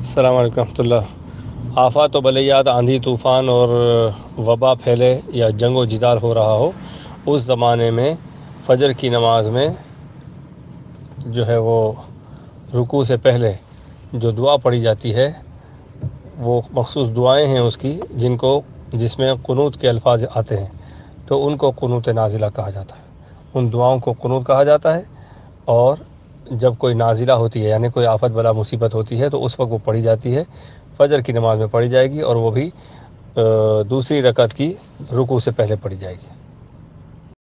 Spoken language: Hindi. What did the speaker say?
अलैक्म आफ़ात व बलियात आंधी, तूफ़ान और वबा फैले या जंग व जिदाल हो रहा हो, उस ज़माने में, फ़जर की नमाज़ में, जो है वो, रुकू से पहले जो दुआ पढ़ी जाती है, वो मखसूस दुआएँ हैं उसकी, जिनको, जिसमें कनूत के अल्फाज आते हैं तो उनको कनूत नाजिला कहा जाता है। उन दुआओं को कनूत कहा जाता है और जब कोई नाजिला होती है, यानी कोई आफत बला मुसीबत होती है तो उस वक्त वो पढ़ी जाती है। फजर की नमाज़ में पढ़ी जाएगी और वो भी दूसरी रकत की रुकू से पहले पढ़ी जाएगी।